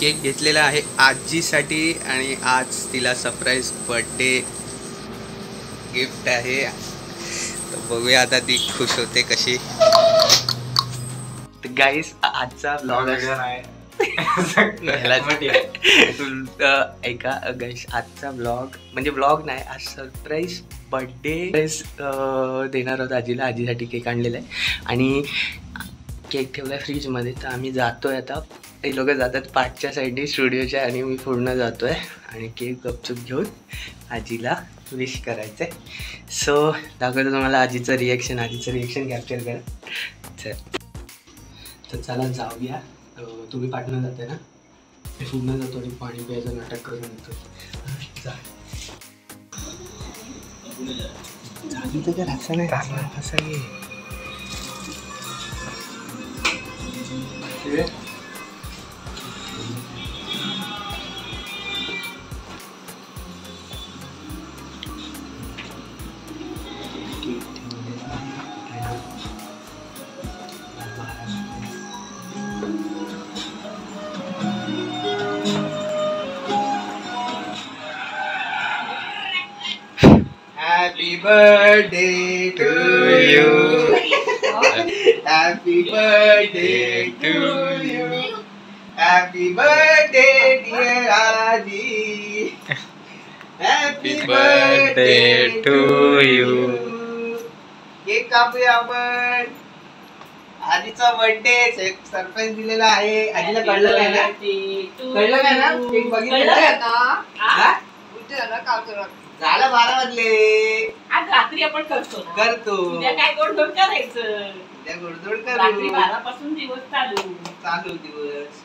Cake घेतलेला आहे आजीसाठी आणि आज तिला सरप्राईज बर्थडे गिफ्ट आहे. तर बघूया आता ती खुश होते कशी. गाईस आजचा ब्लॉग ऐका गाईस आजचा ब्लॉग म्हणजे ब्लॉग नाही आज सरप्राईज बर्थडे देणार आहोत आजीला. आजीसाठी केक आणलेला आहे. आणि केक ठेवला आहे फ्रीजमध्ये तर आम्ही जातोय आता. ते लोक जातात पाठच्या साईडने स्टुडिओच्या आणि मी पूर्ण जातोय. आणि केक गपचूप घेऊन आजीला विश करायचं आहे सो दाखवतो तुम्हाला आजीचं रिॲक्शन आजीचं रिॲक्शन कॅप्चर करा. चल. तर चला जाऊया. तुम्ही पाठवून जाते ना? मी पूर्ण जातो आणि पाणी प्यायचं नाटक करून येतो जा. जागी तर काय असं नाही. असं आहे. Happy birthday to you. Happy birthday to you. Happy birthday, dear Adi. Happy birthday to you. Cake कापूया आपण आजीचा बर्थडे सरप्राईज दिलेला आहे आजीला कळलं काय ना कळलं काय ना केक बघितलं हा? झालं बारा वाजले. आज रात्री आपण करतो ना. करतो. उद्या काय गोड गोड करायचं? उद्या गोडधोड रात्री करू. बारा पासून दिवस चालू. चालू दिवस.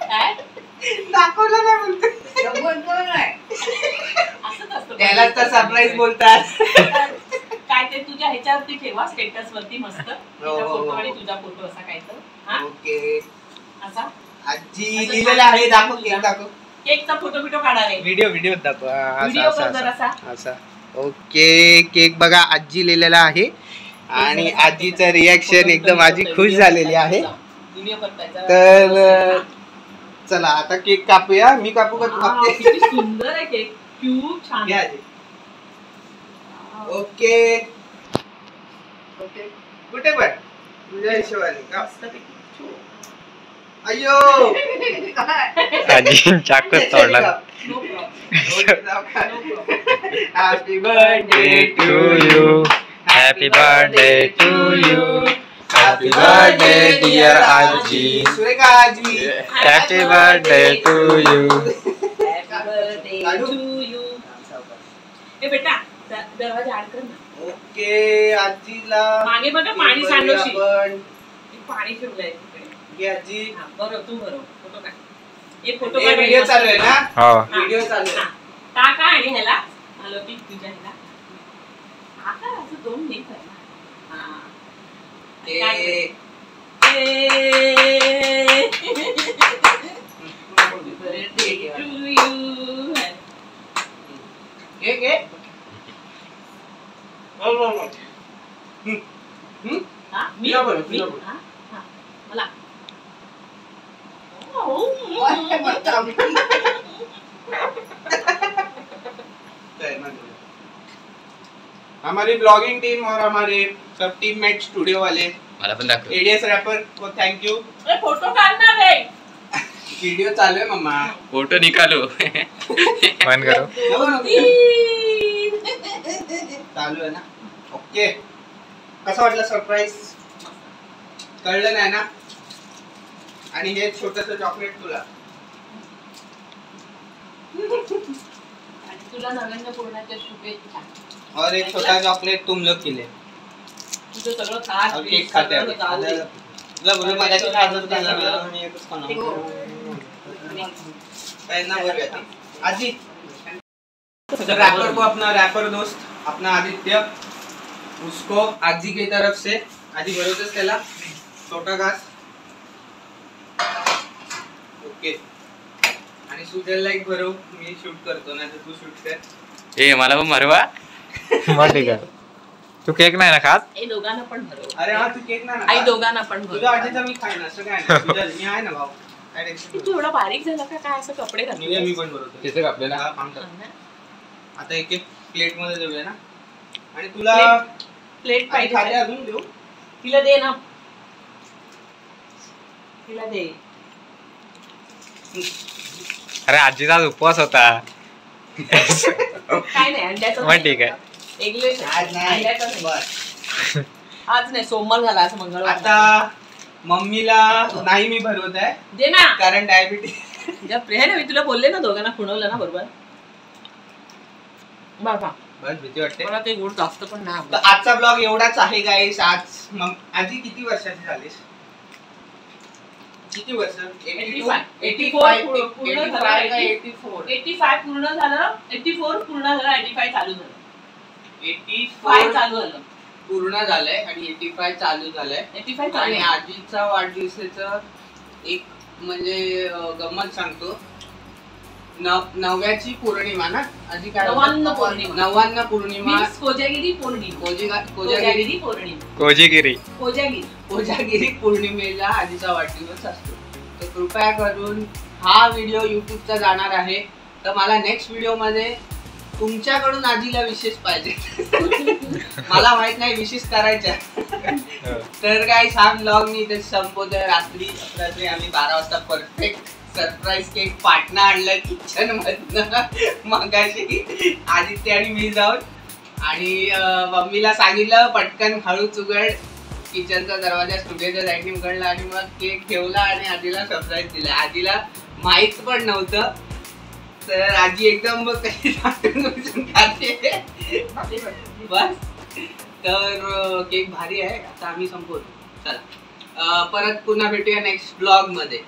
काय? दाखवलं नाही बोलतो असंच असतं. त्याला तर सरप्राईज बोलतात. काय ते तुझ्या ह्याच्यावरती ठेवा स्टेटस वरती मस्त. तिचा हो, हो, फोटो हो. आणि तुझा फोटो असा काय तर हा? ओके. असा? आजी लिहिलेलं आहे दाखव केक दाखव. केकचा फोटो बिटो काढा रे. व्हिडिओ व्हिडिओ दाखव. हा, असा, व्हिडिओ असा, असा. जरासा. असा. ओके केक बघा आजी लिहिलेला आहे. आणि आजीचं रिॲक्शन एकदम आजी खुश झालेली आहे. व्हिडिओ तर चला आता केक कापूया. मी कापू का तू? Wow, कापते किती सुंदर आहे केक. क्यूट छान घ्या आजी. ओके. कुठे पण. तुझ्या हिशोबाने. का मस्तपैकी. अयो आजी चाकूच तोडला No problem. Happy birthday to you happy birthday to you happy birthday dear आजी सुरेखा आजी happy birthday to you Happy birthday काढू? to you. ए बेटा द- दरवाजा आड कर ना ओके आजीला मागे बघा पाणी केक सांडवशील. भरूया आपण. एक पाणी ठेवलंय तिकडे घे आजी हा, बरं तू बरं. फोटो काढ. एक फोटो हे व्हिडिओ चालू आहे ना? हो. व्हिडिओ चालू आहे. टाका आणि ह्याला? हॅलो ती तुझ्या ह्याला. टाका असं दोन नाही करणार हा. काय ए, birthday to you. घे घे. हो, हो, हो. हम्म. हम्म? हा, मी तुला बरं, मी- तुला बरं. हा, हा, मला. Oh, चल, मत बोलो. हमारी ब्लॉगिंग टीम और हमारे सब टीममेट स्टूडियो वाले मला पण दाखव एडीएस रॅपर को थँक यू फ़ोटो काढणार रे। व्हिडिओ चालू आहे मम्मा। फ़ोटो निकालो। बंद करो. चालू आहे ना? ओके कसं वाटलं सरप्राईज कळलं नाही ना? आणि हे छोटस चॉकलेट तुला. तुला नव्याण्णव पूर्णाच्या शुभेच्छा. और एक छोटा चॉकलेट तुम लोग के लिए. तुझं सगळं और पीस केक खाते. तुला बोलू मिळालं आणि एकच खाणार. बोलूया ती. रैपर को अपना रैपर दोस्त अपना आदित्य उसको आजी की तरफ से. आजी भरोसेच त्याला छोटा घास. ओके. आणि सुजलला एक भरव मी शूट करतो ना तर तू शूट कर. ए मला पण मरवा मग ठीक आहे. तू केक नाही ना खात? दोघांना पण भरव. अरे हा तू केक ना आई दोघांना पण तुझ्या भरव आजीचा मी खाईन असं काय नाही. तुझ्या- मी आहे ना भाऊ. तू एवढा बारीक झाला का? काय असं कपडे नाही. मी- पण बरोबर केस कापले ना? आता एक एक प्लेटमध्ये देऊया ना. आणि तुला प्लेट पाहिजे? अजून देऊ? तिला दे ना. तिला दे. अरे आजीचा आज उपवास होता. काय नाही अंड्याचं मग ठीक आहे. इंग्लिश आज नाही. अंड्याचं नाही. बस. आज नाही सोमवार झाला आज मंगळवार. आता मम्मीला नाही मी भरवत आहे. दे ना. कारण डायबिटीस ज्या प्रिया ना मी तुला बोलले ना दोघांना खुणवलं ना बरोबर. बाबा. बस भीती वाटते. मला ते गोड जास्त पण नाही तर. आजचा ब्लॉग एवढाच आहे गाईस आज मम- आजी किती वर्षाची झालीस? किती वर्ष 85. 85 पूर्ण- पूर्ण 85 झाला, का 80? 84 85 पूर्ण झालं 84 पूर्ण झालं 85 चालू झालं 5 85 चालू झालं पूर्ण झालंय आणि एटी फाय चालू झालंय 85 चालू आणि. आजीचा वाढदिवसाचं एक म्हणजे गंमत सांगतो नव्याची पौर्णिमा ना? आजी काय नवान्न पौर्णिमा. नवान्न पौर्णिमा. कोजागिरी पौर्णिमा. कोजिगा- कोजागिरी कोजागिरी. पौर्णिमा. कोजीगिरी. कोजागिरी. कोजागिरी पौर्णिमेला आजीचा वाढदिवस असतो. तर कृपया करून हा व्हिडिओ युट्यूबचा जाणार आहे. तर मला नेक्स्ट व्हिडिओमध्ये तुमच्याकडून आजीला विशेष पाहिजे. मला माहीत नाही विशेष करायच्या. तर काय हा ब्लॉग मी इथे संपवतोय. रात्री रात्री आम्ही बारा वाजता परफेक्ट सरप्राईज केक पाटणा आणलाय किचन मधनं. मगाशी आदित्य आणि मी जाऊन. आणि मम्मीला सांगितलं पटकन हळूच उघड किचनचा दरवाजा स्टुडिओच्या साईडने उघडला आणि मग केक ठेवला आणि आजीला सरप्राईज दिला. आजीला माहीत पण नव्हतं. तर आजी एकदम मग काही बस. तर केक भारी आहे. आता आम्ही संपवतो. चला. परत पुन्हा भेटूया नेक्स्ट ब्लॉगमध्ये.